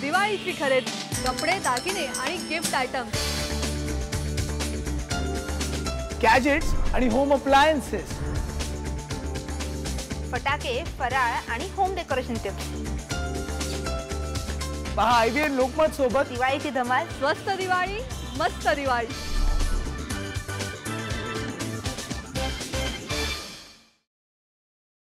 दिवाळीची खरेदी कपडे दागिने आणि गिफ्ट आयटम गॅजेट्स आणि होम अप्लायन्सेस फटाके फराळ आणि होम डेकोरेशन टिप्स पहा आय एन लोकमत सोबत दिवाळीची धमाल. स्वस्त दिवाळी मस्त दिवाळी.